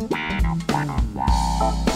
Wow, wow, wow.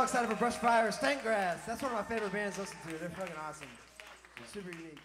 Y'all excited for Brushfire, Stank Grass? That's one of my favorite bands to listen to. They're fucking awesome. Super unique.